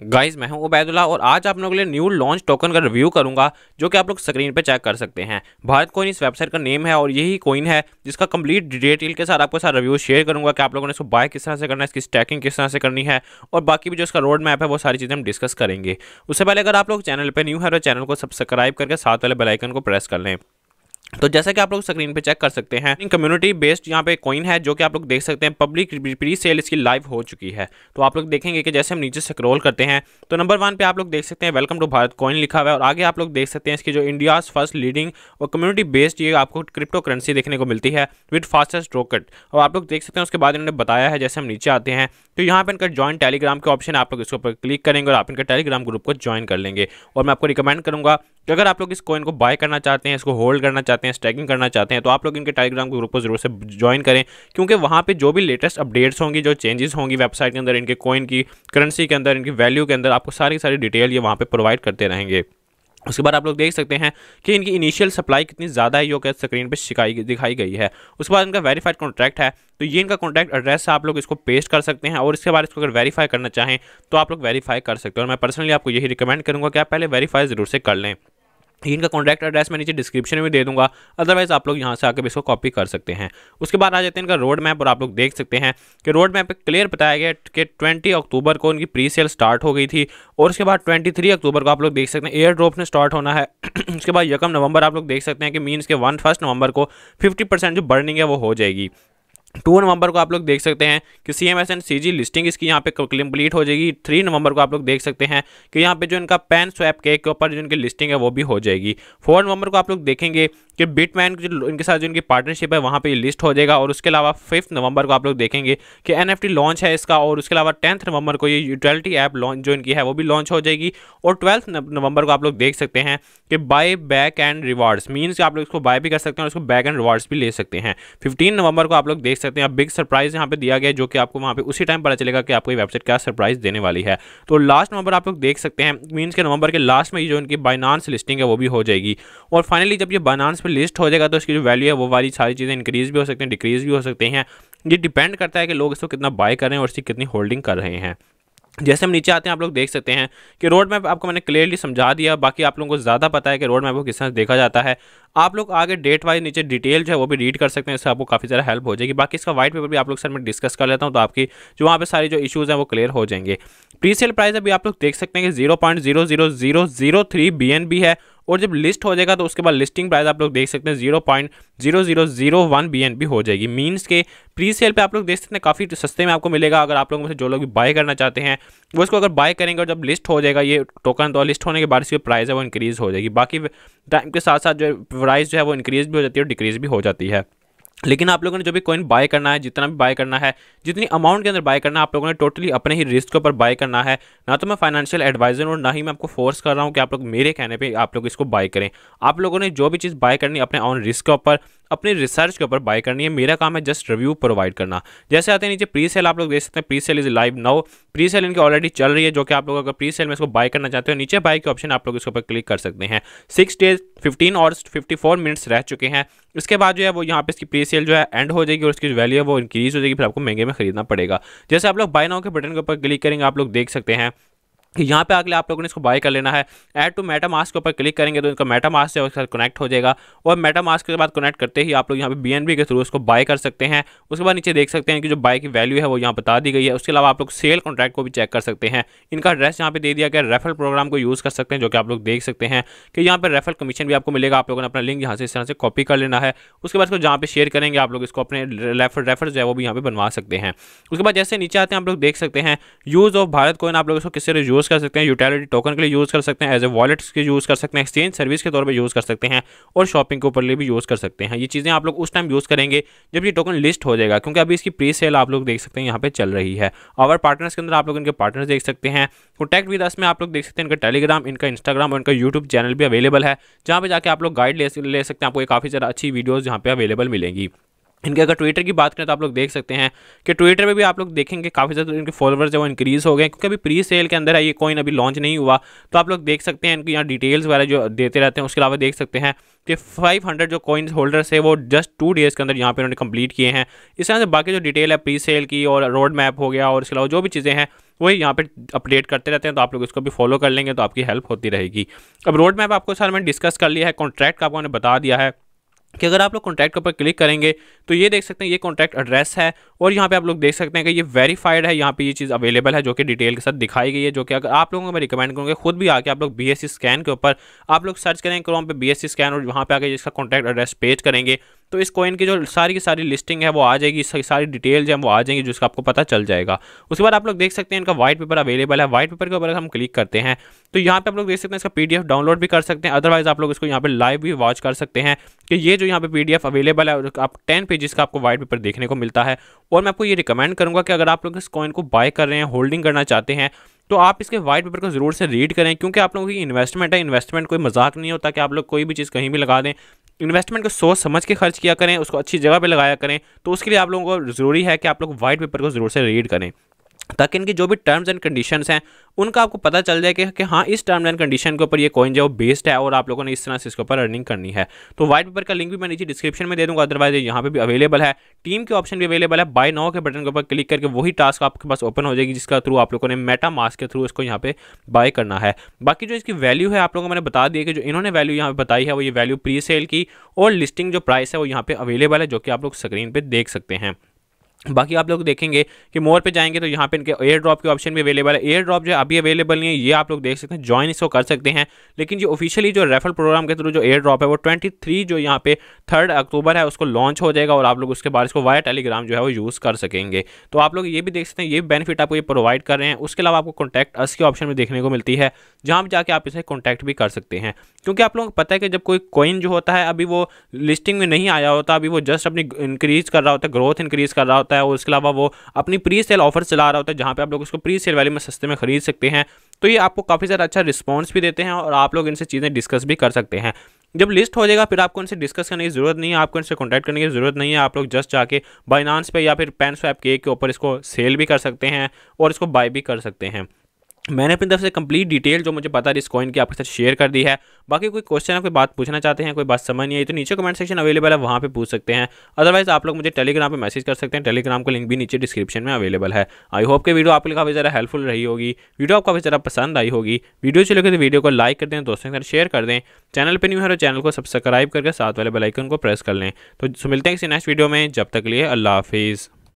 Guys मैं हूँ उबैदुल्ला और आज आप लोगों के लिए न्यू लॉन्च टोकन का रिव्यू करूँगा, जो कि आप लोग स्क्रीन पे चेक कर सकते हैं। भारत कोइन इस वेबसाइट का नेम है और यही कोइन है, जिसका कंप्लीट डिटेल के साथ आपको सारा रिव्यू शेयर करूँगा कि आप लोगों ने इसको बाय किस तरह से करना है, इसकी स्टैकिंग किस तरह से करनी है, और बाकी भी जो इसका रोड मैप है, वो सारी चीज़ें हम डिस्कस करेंगे। उससे पहले अगर आप लोग चैनल पर न्यू है तो चैनल को सब्सक्राइब करके साथ वाले बेलाइकन को प्रेस कर लें। तो जैसा कि आप लोग स्क्रीन पे चेक कर सकते हैं कम्युनिटी बेस्ड यहाँ पे कॉइन है, जो कि आप लोग देख सकते हैं पब्लिक प्री सेल इसकी लाइव हो चुकी है। तो आप लोग देखेंगे कि जैसे हम नीचे से स्क्रॉल करते हैं तो नंबर वन पे आप लोग देख सकते हैं वेलकम टू भारत कॉइन लिखा हुआ है, और आगे आप लोग देख सकते हैं इसकी जो इंडियाज फ़र्स्ट लीडिंग और कम्युनिटी बेस्ड ये आपको क्रिप्टो करेंसी देखने को मिलती है विद फास्टेस्ट रॉकेट और आप लोग देख सकते हैं, उसके बाद इन्होंने बताया है, जैसे हम नीचे आते हैं तो यहाँ पर इनका ज्वाइन टेलीग्राम के ऑप्शन आप लोग इसके ऊपर क्लिक करेंगे और आप इनका टेलीग्राम ग्रुप को ज्वाइन कर लेंगे। और मैं आपको रिकमेंड करूँगा कि अगर आप लोग इस कॉइन को बाय करना चाहते हैं, इसको होल्ड करना चाहते हैं स्टैकिंग करना चाहते हैं तो आप लोग इनके टेलीग्राम ग्रुप को ज़रूर से ज्वाइन करें, क्योंकि वहाँ पे जो भी लेटेस्ट अपडेट्स होंगी, जो चेंजेस होंगी वेबसाइट के अंदर, इनके कॉइन की करेंसी के अंदर, इनकी वैल्यू के अंदर, आपको सारी सारी डिटेल ये वहाँ पर प्रोवाइड करते रहेंगे। उसके बाद आप लोग देख सकते हैं कि इनकी इनिशियल सप्लाई कितनी ज़्यादा है जो कि स्क्रीन पे शिकाई, दिखाई गई है। उसके बाद इनका वेरीफाइड कॉन्ट्रैक्ट है तो ये इनका कॉन्टैक्ट एड्रेस आप लोग इसको पेस्ट कर सकते हैं, और इसके बाद इसको अगर वेरीफाई करना चाहें तो आप लोग वेरीफाई कर सकते हैं, और मैं पर्सनली आपको यही रिकमेंड करूँगा कि आप पहले वेरीफाई ज़रूर से कर लें। इनका कॉन्टैक्ट एड्रेस मैं नीचे डिस्क्रिप्शन में दे दूँगा अदरवाइज़ आप लोग यहाँ से आकर इसको कॉपी कर सकते हैं। उसके बाद आ जाते हैं इनका रोड मैप और आप लोग देख सकते हैं कि रोड मैप क्लियर बताया गया कि 20 अक्टूबर को उनकी प्री सेल स्टार्ट हो गई थी और उसके बाद 23 अक्टूबर को आप लोग देख सकते हैं एयर ड्रॉप ने स्टार्ट होना है। उसके बाद यकम नवंबर आप लोग देख सकते हैं कि मीन्स के वन फ़र्स्ट नवंबर को फिफ्टी जो बर्निंग है वो हो जाएगी। टू नवंबर को आप लोग देख सकते हैं कि C M S N C G listing इसकी यहाँ पे कंप्लीट हो जाएगी। थ्री नवंबर को आप लोग देख सकते हैं कि यहाँ पे जो इनका पेन स्वैप केक के ऊपर जो इनकी लिस्टिंग है वो भी हो जाएगी। फोर नवंबर को आप लोग देखेंगे कि बिटमैन जो इनके साथ जो इनकी पार्टनरशिप है वहाँ पे लिस्ट हो जाएगा और उसके अलावा फिफ्थ नवंबर को आप लोग देखेंगे कि एनएफटी लॉन्च है इसका और उसके अलावा टेंथ नवंबर को ये यूटिलिटी ऐप लॉन्च जो इनकी है वो भी लॉन्च हो जाएगी। और ट्वेल्थ नवंबर को आप लोग देख सकते हैं कि buy back and rewards means आप लोग इसको बाय भी कर सकते हैं और उसको बैक एंड रिवार्ड्स भी ले सकते हैं। फिफ्टीन नवंबर को आप लोग देख सकते हैं। आप बिग सरप्राइज़ यहाँ पे दिया गया जो कि आपको वहाँ पे उसी टाइम पता चलेगा कि आपको ये वेबसाइट क्या सरप्राइज़ देने वाली है। तो लास्ट नवंबर आप लोग देख सकते हैं मीन्स के नवंबर के लास्ट में जो इनकी बाइनांस लिस्टिंग है वो भी हो जाएगी। और फाइनली जब ये बाइनांस पर लिस्ट हो जाएगा तो इसकी जो वैल्यू है वो वाली सारी चीज़ें इंक्रीज़ भी हो सकती हैं डिक्रीज़ भी हो सकते हैं। ये डिपेंड करता है कि लोग इसको कितना बाय कर रहे हैं और इसकी कितनी होल्डिंग कर रहे हैं। जैसे हम नीचे आते हैं, आप लोग देख सकते हैं कि रोड मैप आपको मैंने क्लियरली समझा दिया, बाकी आप लोगों को ज़्यादा पता है कि रोड मैप को किस तरह देखा जाता है। आप लोग आगे डेट वाइज नीचे डिटेल जो है, वो भी रीड कर सकते हैं, इससे आपको काफ़ी ज़्यादा हेल्प हो जाएगी। बाकी इसका व्हाइट पेपर भी आप लोग सर मैं डिस्कस कर लेता हूँ तो आपकी जो वहाँ पे सारी जो इशूज़ हैं, वो क्लियर हो जाएँगे। प्री सेल प्राइस अभी आप लोग देख सकते हैं कि zero point zero zero zero zero three B N B है, और जब लिस्ट हो जाएगा तो उसके बाद लिस्टिंग प्राइस आप लोग देख सकते हैं zero point zero zero zero one B N B हो जाएगी। मीन्स के प्री सेल पे आप लोग देख सकते हैं, काफ़ी सस्ते में आपको मिलेगा, अगर आप लोगों में से जो लोग भी बाय करना चाहते हैं, वो इसको अगर बाय करेंगे और जब लिस्ट हो जाएगा, ये टोकन तो लिस्ट होने के बाद इसकी प्राइस है, वो इंक्रीज़ हो जाएगी। बाकी टाइम के साथ साथ जो प्राइस जो है वो इंक्रीज़ भी हो जाती है और डिक्रीज़ भी हो जाती है। लेकिन आप लोगों ने जो भी कॉइन बाय करना है, जितना भी बाय करना है, जितनी अमाउंट के अंदर बाय करना है, आप लोगों ने टोटली अपने ही रिस्क के ऊपर बाय करना है। ना तो मैं फाइनेंशियल एडवाइजर हूँ ना ही मैं आपको फोर्स कर रहा हूँ कि आप लोग मेरे कहने पे आप लोग इसको बाय करें। आप लोगों ने जो भी चीज़ बाय करनी अपने ऑन रिस्क के ऊपर अपनी रिसर्च के ऊपर बाय करनी है। मेरा काम है जस्ट रिव्यू प्रोवाइड करना। जैसे आते हैं नीचे प्री सेल आप लोग देख सकते हैं pre sale is live now pre sale इनकी ऑलरेडी चल रही है, जो कि आप लोग अगर प्री सेल में इसको बाय करना चाहते हो, नीचे बाय के ऑप्शन आप लोग इसके ऊपर क्लिक कर सकते हैं। सिक्स डेज़ फिफ्टीन और फिफ्टी फोर मिनट्स रह चुके हैं। इसके बाद जो है वो यहाँ पे इसकी प्री सेल जो है एंड हो जाएगी और उसकी वैल्यू है वो इंक्रीज हो जाएगी, फिर आपको महँगे में खरीदना पड़ेगा। जैसे आप लोग बाय नाउ के बटन के ऊपर क्लिक करेंगे, आप लोग देख सकते हैं। यहाँ पे अगले आप लोगों ने इसको बाय कर लेना है। ऐड टू मेटा मास्क के ऊपर क्लिक करेंगे तो इनका मेटा मास्क से साथ कनेक्ट हो जाएगा और मेटा मास्क के बाद कनेक्ट करते ही आप लोग यहाँ पे बीएनबी के थ्रू उसको बाय कर सकते हैं। उसके बाद नीचे देख सकते हैं कि जो बाय की वैल्यू है वो यहाँ बता दी गई है। उसके अलावा आप लोग सेल कॉन्ट्रैक्ट को भी चेक कर सकते हैं। इनका एड्रेस यहाँ पे दे दिया गया रेफर प्रोग्राम को यूज़ कर सकते हैं, जो कि आप लोग देख सकते हैं कि यहाँ पर रेफर कमीशन भी आपको मिलेगा। आप लोगों ने अपना लिंक यहाँ से इस तरह से कॉपी कर लेना है। उसके बाद इसको जहाँ पे शेयर करेंगे, आप लोग इसको अपने रेफर रेफर जो है वो भी यहाँ पे बनवा सकते हैं। उसके बाद जैसे नीचे आते हैं, आप लोग देख सकते हैं। यूज़ ऑफ़ भारत को आप लोग इसको किस तरह यूज़ कर सकते हैं यूटिलिटी टोकन के लिए यूज़ कर सकते हैं एज ए वॉलेट के यूज़ कर सकते हैं एक्सचेंज सर्विस के तौर पर यूज़ कर सकते हैं, और शॉपिंग के ऊपर भी यूज़ कर सकते हैं। ये चीज़ें आप लोग उस टाइम यूज़ करेंगे जब ये टोकन लिस्ट हो जाएगा, क्योंकि अभी इसकी प्री सेल आप लोग देख सकते हैं, यहाँ पे चल रही है। और पार्टनर्स के अंदर आप लोग इनके पार्टनर्स देख सकते हैं कॉन्टैक्ट विद अस में आप लोग देख सकते हैं, इनका टेलीग्राम इनका इंस्टाग्राम और इनका यूट्यूब चैनल भी अवेलेबल है, जहाँ पे जाकर आप लोग गाइड ले सकते हैं, आपको काफ़ी ज़्यादा अच्छी वीडियोज़ यहाँ पे अवेलेबल मिलेंगी। इनके अगर ट्विटर की बात करें तो आप लोग देख सकते हैं कि ट्विटर पे भी आप लोग देखेंगे काफ़ी ज़्यादा इनके फॉलोअर्स है वो इंक्रीज़ हो गए क्योंकि अभी प्री सेल के अंदर है, ये कोइन अभी लॉन्च नहीं हुआ। तो आप लोग देख सकते हैं इनकी यहाँ डिटेल्स वगैरह जो देते रहते हैं, उसके अलावा देख सकते हैं कि 500 जो कॉइन्स होल्डर्स है, वो जस्ट टू डेज़ के अंदर यहाँ पे उन्होंने कंप्लीट किए हैं। इस तरह से बाकी जो डिटेल है प्री सेल की और रोड मैप हो गया और इसके अलावा जो भी चीज़ें हैं, वही यहाँ पे अपडेट करते रहते हैं। तो आप लोग इसको भी फॉलो कर लेंगे तो आपकी हेल्प होती रहेगी। अब रोड मैप आपको सर मैंने डिस्कस कर लिया है कॉन्ट्रैक्ट का आपको बता दिया है। कि अगर आप लोग कॉन्टैक्ट के ऊपर क्लिक करेंगे तो ये देख सकते हैं, ये कॉन्टैक्ट एड्रेस है और यहाँ पे आप लोग देख सकते हैं कि ये वेरीफाइड है, यहाँ पे ये चीज़ अवेलेबल है जो कि डिटेल के साथ दिखाई गई है, जो कि अगर आप लोगों को मैं रिकमेंड करूँगा, खुद भी आके आप लोग बीएससी स्कैन के ऊपर आप लोग सर्च करेंगे क्रोम पे बीएससी स्कैन और वहाँ पे आके इसका कॉन्टैक्ट एड्रेस पेज करेंगे तो इस कॉइन की जो सारी की सारी लिस्टिंग है, वो आ जाएगी। सारी डिटेल्स हैं, वो आ जाएँगी जिसका आपको पता चल जाएगा। उसके बाद आप लोग देख सकते हैं, इनका व्हाइट पेपर अवेलेबल है। व्हाइट पेपर के ऊपर हम क्लिक करते हैं तो यहाँ पे आप लोग देख सकते हैं, इसका पीडीएफ डाउनलोड भी कर सकते हैं। अदरवाइज़ आप लोग इसको यहाँ पे लाइव भी वॉच कर सकते हैं कि ये जो यहाँ पे पीडीएफ अवेलेबल है आप टेन पेजेस का आपको व्हाइट पेपर देखने को मिलता है। और मैं आपको ये रिकमेंड करूँगा कि अगर आप लोग इस कॉइन को बाय कर रहे हैं होल्डिंग करना चाहते हैं तो आप इसके वाइट पेपर को ज़रूर से रीड करें, क्योंकि आप लोगों की इन्वेस्टमेंट है इन्वेस्टमेंट कोई मज़ाक नहीं होता कि आप लोग कोई भी चीज़ कहीं भी लगा दें। इन्वेस्टमेंट को सोच समझ के खर्च किया करें, उसको अच्छी जगह पे लगाया करें तो उसके लिए आप लोगों को ज़रूरी है कि आप लोग वाइट पेपर को ज़रूर से रीड करें। ताकि इनकी जो भी टर्म्स एंड कंडीशंस हैं उनका आपको पता चल जाए कि, कि हाँ इस टर्म एंड कंडीशन के ऊपर ये कॉइन जो बेस्ड है और आप लोगों ने इस तरह से इसके ऊपर अर्निंग करनी है। तो व्हाइट पेपर का लिंक भी मैं नीचे डिस्क्रिप्शन में दे दूँगा अदरवाइज़ यहाँ पे भी अवेलेबल है। टीम के ऑप्शन भी अवेलेबल है। बाय नाउ के बटन के ऊपर क्लिक करके वही टास्क आपके पास ओपन हो जाएगी जिसका थ्रू आप लोगों ने मेटा मास्क के थ्रू इसको यहाँ पे बाय करना है। बाकी जो इसकी वैल्यू है आप लोगों को मैंने बता दिया कि जो इन्होंने वैल्यू यहाँ पे बताई है वो ये वैल्यू प्री सेल की और लिस्टिंग जो प्राइस है वो यहाँ पे अवेलेबल है जो कि आप लोग स्क्रीन पर देख सकते हैं। बाकी आप लोग देखेंगे कि मोर पे जाएँगे तो यहाँ पे इनके एयर ड्रॉप के ऑप्शन भी अवेलेबल है। एयर ड्रॉप जो अभी अवेलेबल नहीं है, ये आप लोग देख सकते हैं ज्वाइन इसको कर सकते हैं। लेकिन जो ऑफिशियली जो रेफर प्रोग्राम के थ्रू जो एयर ड्रॉप है, वो ट्वेंटी जो यहाँ पे थर्ड अक्टूबर है, उसको लॉन्च हो जाएगा और आप लोग उसके बाद इसको वाया टेलीग्राम जो है वो यूज़ कर सकेंगे। तो आप लोग ये भी देख सकते हैं, ये बेनिफिट आपको ये प्रोवाइड कर रहे हैं। उसके अलावा आपको कॉन्टैक्ट अस के ऑप्शन में देखने को मिलती है, जहाँ पर जाके आप इसे कॉन्टैक्ट भी कर सकते हैं। क्योंकि आप लोगों को पता है कि जब कोई कॉइन जो होता है, अभी वो लिस्टिंग में नहीं आया होता, अभी वो जस्ट अपनी इंक्रीज कर रहा होता है ग्रोथ इंक्रीज कर रहा होता है, और उसके अलावा वो अपनी प्री सेल ऑफ़र चला रहा होता है, जहाँ पर आप लोग उसको प्री सेल वैल्यू में सस्ते में खरीद सकते हैं। तो ये आपको काफ़ी ज़्यादा अच्छा रिस्पॉन्स भी देते हैं, और आप लोग इनसे चीज़ें डिस्कस भी कर सकते हैं। जब लिस्ट हो जाएगा, फिर आपको इनसे डिस्कस करने की ज़रूरत नहीं है, आपको इनसे कॉन्टैक्ट करने की ज़रूरत नहीं है, आप लोग जस्ट जाके बाइनांस पे या फिर पेन स्वैप के ऊपर इसको सेल भी कर सकते हैं, और इसको बाय भी कर सकते हैं। मैंने अपनी तरफ़ से कंप्लीट डिटेल जो मुझे पता है इस कॉइन की आपके साथ शेयर कर दी है। बाकी कोई क्वेश्चन है कोई बात पूछना चाहते हैं, कोई बात समझ नहीं आई तो नीचे कमेंट सेक्शन अवेलेबल है, वहाँ पे पूछ सकते हैं। अदरवाइज़ आप लोग मुझे टेलीग्राम पे मैसेज कर सकते हैं। टेलीग्राम का लिंक भी नीचे डिस्क्रिप्शन में अवेलेबल है। आई होप के वीडियो आपके लिए काफ़ी ज़्यादा हेल्पफुल रही होगी। वीडियो आपको काफ़ी ज़्यादा पसंद आई होगी। वीडियो चले तो वीडियो को लाइक कर दें, दोस्तों के साथ शेयर कर दें। चैनल पर न्यू है तो चैनल को सब्सक्राइब करके साथ वाले बेलाइकन को प्रेस कर लें। तो मिलते हैं किसी नेक्स्ट वीडियो में। जब तक लिए अल्लाह हाफिज़।